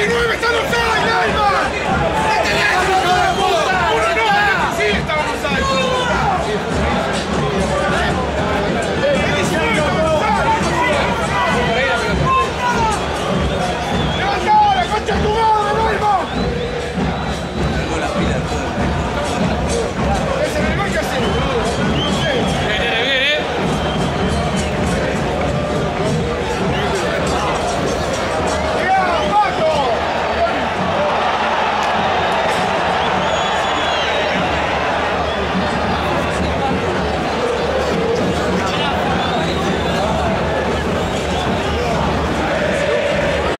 19 está